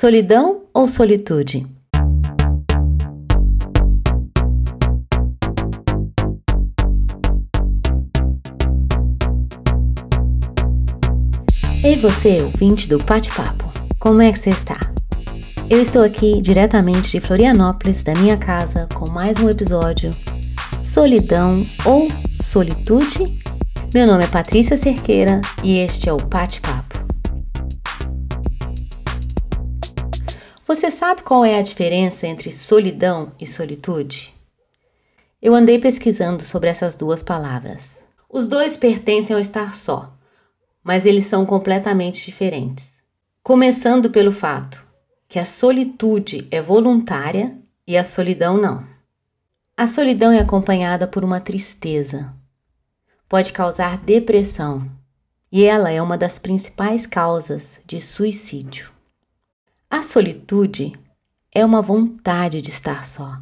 Solidão ou solitude? Ei você, ouvinte do Pate Papo, como é que você está? Eu estou aqui diretamente de Florianópolis, da minha casa, com mais um episódio Solidão ou Solitude? Meu nome é Patrícia Cerqueira e este é o Pate Papo. Você sabe qual é a diferença entre solidão e solitude? Eu andei pesquisando sobre essas duas palavras. Os dois pertencem ao estar só mas eles são completamente diferentes. Começando pelo fato que a solitude é voluntária e a solidão não. A solidão é acompanhada por uma tristeza. Pode causar depressão e ela é uma das principais causas de suicídio. A solitude é uma vontade de estar só.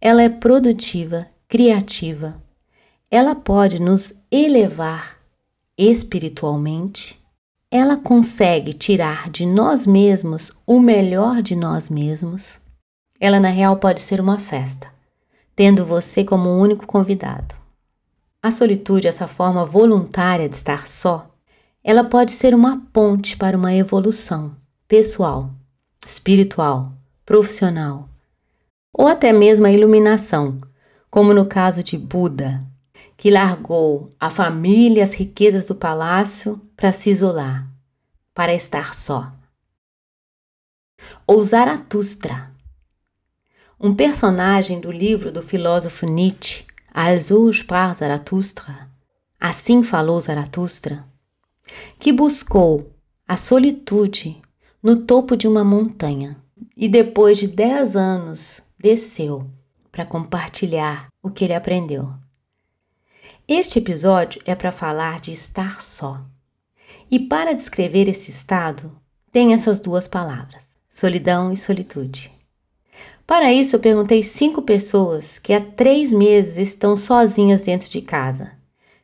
Ela é produtiva, criativa. Ela pode nos elevar espiritualmente, ela consegue tirar de nós mesmos o melhor de nós mesmos. Ela, na real, pode ser uma festa, tendo você como único convidado. A solitude, essa forma voluntária de estar só, ela pode ser uma ponte para uma evolução pessoal, espiritual, profissional, ou até mesmo a iluminação, como no caso de Buda, que largou a família e as riquezas do palácio para se isolar, para estar só. Ou Zaratustra, um personagem do livro do filósofo Nietzsche, Also sprach Zaratustra, assim falou Zaratustra, que buscou a solitude no topo de uma montanha e depois de dez anos desceu para compartilhar o que ele aprendeu. Este episódio é para falar de estar só. E para descrever esse estado, tem essas duas palavras: solidão e solitude. Para isso, eu perguntei cinco pessoas que há três meses estão sozinhas dentro de casa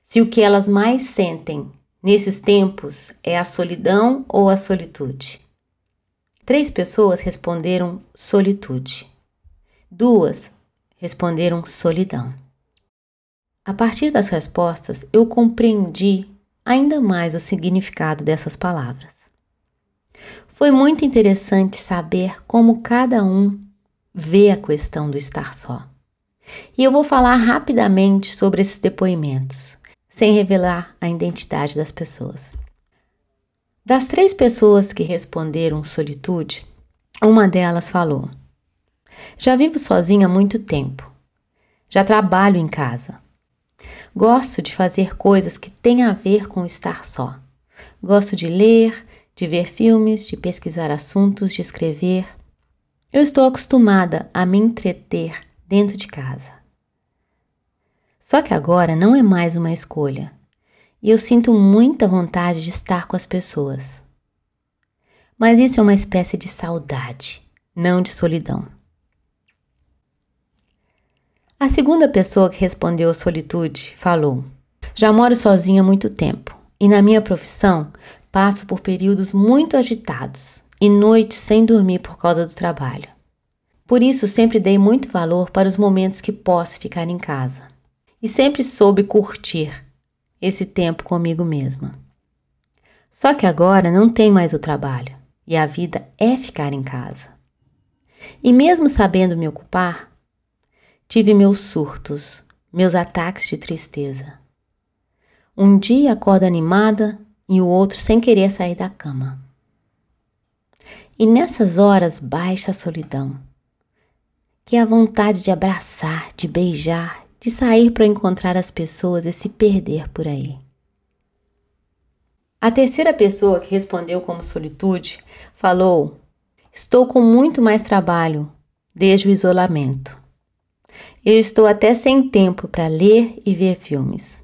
se o que elas mais sentem nesses tempos é a solidão ou a solitude. Três pessoas responderam solitude, duas responderam solidão. A partir das respostas, eu compreendi ainda mais o significado dessas palavras. Foi muito interessante saber como cada um vê a questão do estar só. E eu vou falar rapidamente sobre esses depoimentos, sem revelar a identidade das pessoas. Das três pessoas que responderam solitude, uma delas falou: Já vivo sozinha há muito tempo. Já trabalho em casa. Gosto de fazer coisas que têm a ver com estar só. Gosto de ler, de ver filmes, de pesquisar assuntos, de escrever. Eu estou acostumada a me entreter dentro de casa. Só que agora não é mais uma escolha e eu sinto muita vontade de estar com as pessoas. Mas isso é uma espécie de saudade, não de solidão. A segunda pessoa que respondeu solitude falou: Já moro sozinha há muito tempo e na minha profissão passo por períodos muito agitados e noites sem dormir por causa do trabalho. Por isso sempre dei muito valor para os momentos que posso ficar em casa e sempre soube curtir esse tempo comigo mesma. Só que agora não tem mais o trabalho e a vida é ficar em casa. E mesmo sabendo me ocupar, Tive meus surtos, meus ataques de tristeza. Um dia acordo animada e o outro sem querer sair da cama. E nessas horas baixa a solidão, que é a vontade de abraçar, de beijar, de sair para encontrar as pessoas e se perder por aí. A terceira pessoa que respondeu como solitude falou: Estou com muito mais trabalho desde o isolamento. Eu estou até sem tempo para ler e ver filmes.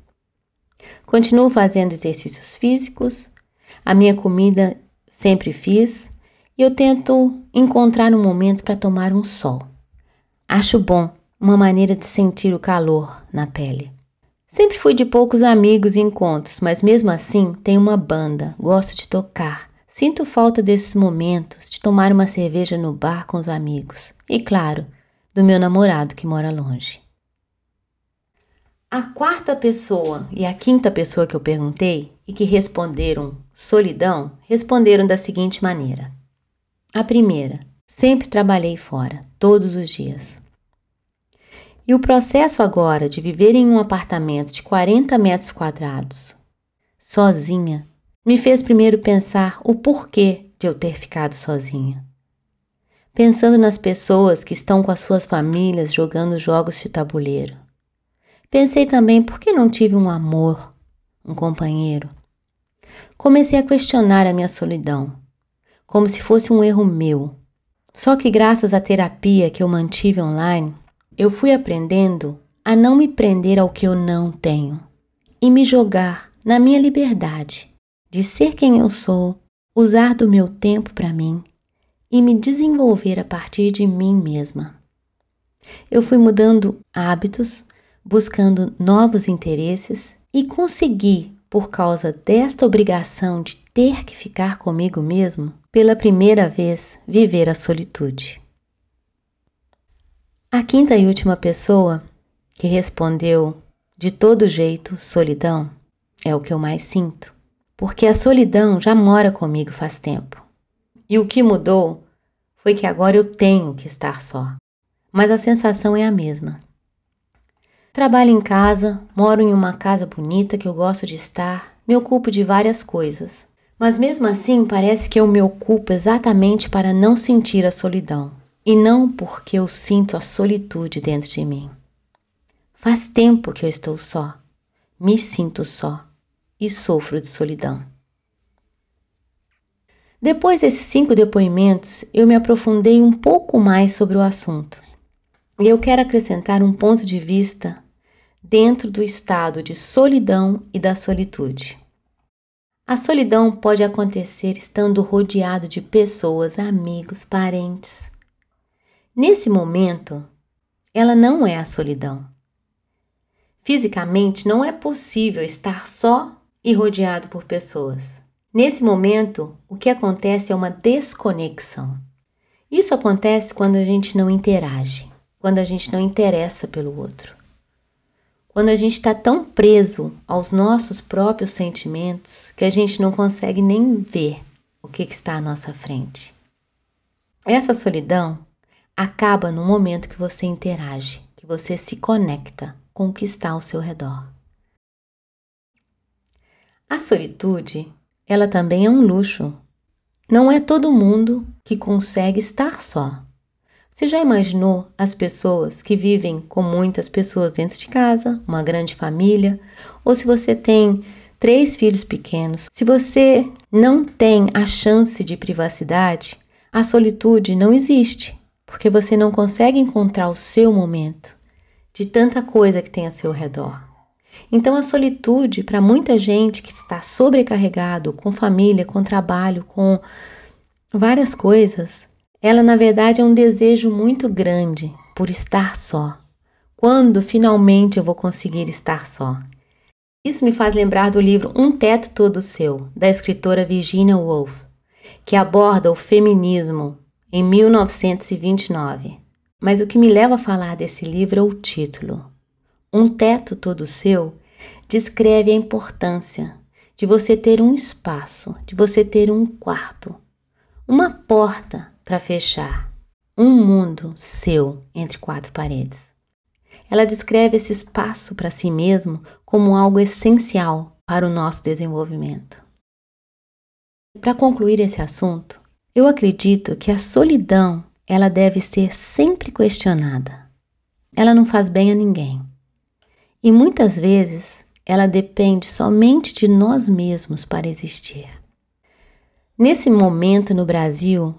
Continuo fazendo exercícios físicos, a minha comida sempre fiz e eu tento encontrar um momento para tomar um sol. Acho bom, uma maneira de sentir o calor na pele. Sempre fui de poucos amigos e encontros, mas mesmo assim tenho uma banda, gosto de tocar, Sinto falta desses momentos de tomar uma cerveja no bar com os amigos e, claro, do meu namorado que mora longe. A quarta pessoa e a quinta pessoa que eu perguntei e que responderam solidão responderam da seguinte maneira: A primeira, sempre trabalhei fora, todos os dias. E o processo agora de viver em um apartamento de 40 metros quadrados, sozinha, me fez primeiro pensar o porquê de eu ter ficado sozinha. Pensando nas pessoas que estão com as suas famílias jogando jogos de tabuleiro. Pensei também por que não tive um amor, um companheiro. Comecei a questionar a minha solidão, como se fosse um erro meu. Só que graças à terapia que eu mantive online, eu fui aprendendo a não me prender ao que eu não tenho e me jogar na minha liberdade de ser quem eu sou, usar do meu tempo para mim e me desenvolver a partir de mim mesma. Eu fui mudando hábitos, buscando novos interesses e consegui, por causa desta obrigação de ter que ficar comigo mesmo, pela primeira vez viver a solitude. A quinta e última pessoa que respondeu de todo jeito solidão é o que eu mais sinto, porque a solidão já mora comigo faz tempo. E o que mudou foi que agora eu tenho que estar só, mas a sensação é a mesma. Trabalho em casa, moro em uma casa bonita que eu gosto de estar, me ocupo de várias coisas, mas mesmo assim parece que eu me ocupo exatamente para não sentir a solidão e não porque eu sinto a solitude dentro de mim. Faz tempo que eu estou só, me sinto só e sofro de solidão. Depois desses cinco depoimentos, eu me aprofundei um pouco mais sobre o assunto. E eu quero acrescentar um ponto de vista dentro do estado de solidão e da solitude. A solidão pode acontecer estando rodeado de pessoas, amigos, parentes, Nesse momento, ela não é a solidão. Fisicamente, não é possível estar só e rodeado por pessoas. Nesse momento, o que acontece é uma desconexão. Isso acontece quando a gente não interage, quando a gente não interessa pelo outro. Quando a gente está tão preso aos nossos próprios sentimentos que a gente não consegue nem ver o que, que está à nossa frente. Essa solidão acaba no momento que você interage, que você se conecta com o que está ao seu redor. A solitude, ela também é um luxo. Não é todo mundo que consegue estar só. Você já imaginou as pessoas que vivem com muitas pessoas dentro de casa, uma grande família, ou se você tem três filhos pequenos, se você não tem a chance de privacidade, a solitude não existe porque você não consegue encontrar o seu momento de tanta coisa que tem ao seu redor. Então, a solitude, para muita gente que está sobrecarregado com família, com trabalho, com várias coisas, ela na verdade é um desejo muito grande por estar só. Quando finalmente eu vou conseguir estar só? Isso me faz lembrar do livro Um Teto Todo Seu, da escritora Virginia Woolf, que aborda o feminismo em 1929. Mas o que me leva a falar desse livro é o título. Um teto todo seu descreve a importância de você ter um espaço, de você ter um quarto, uma porta para fechar, um mundo seu entre quatro paredes. Ela descreve esse espaço para si mesmo como algo essencial para o nosso desenvolvimento. Para concluir esse assunto, eu acredito que a solidão, ela deve ser sempre questionada. Ela não faz bem a ninguém. E muitas vezes ela depende somente de nós mesmos para existir. Nesse momento no Brasil,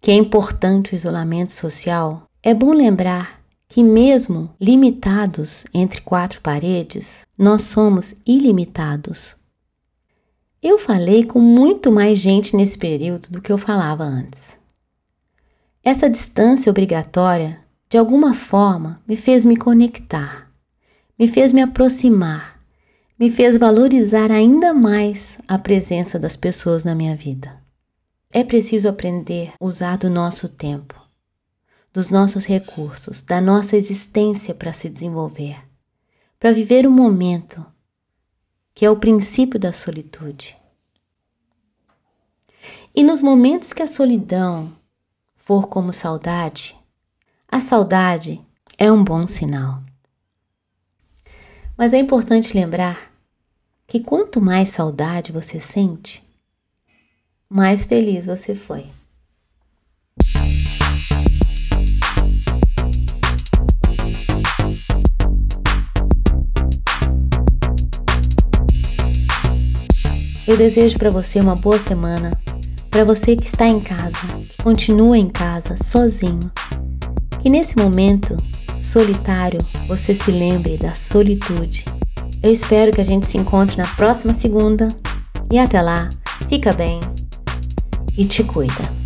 que é importante o isolamento social, é bom lembrar que, mesmo limitados entre quatro paredes, nós somos ilimitados eu falei com muito mais gente nesse período do que eu falava antes. Essa distância obrigatória, de alguma forma, me fez me conectar, me fez me aproximar, me fez valorizar ainda mais a presença das pessoas na minha vida. É preciso aprender a usar do nosso tempo, dos nossos recursos, da nossa existência para se desenvolver, para viver o momento, que é o princípio da solitude. E nos momentos que a solidão for como saudade, a saudade é um bom sinal. Mas é importante lembrar que quanto mais saudade você sente, mais feliz você foi. Eu desejo para você uma boa semana, para você que está em casa, que continua em casa, sozinho, que nesse momento solitário você se lembre da solitude. Eu espero que a gente se encontre na próxima segunda e até lá, fica bem e te cuida.